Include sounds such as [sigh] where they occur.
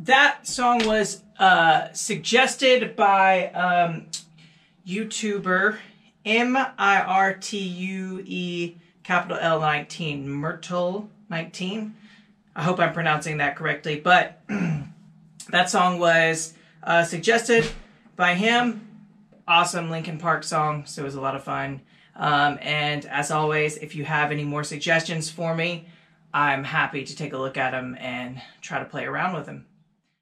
that song was uh, suggested by um, YouTuber M I R T U E capital L 19, Myrtle 19. I hope I'm pronouncing that correctly, but [clears throat] that song was uh, suggested by him. Awesome Linkin Park song, so it was a lot of fun. Um, and as always, if you have any more suggestions for me, I'm happy to take a look at them and try to play around with them.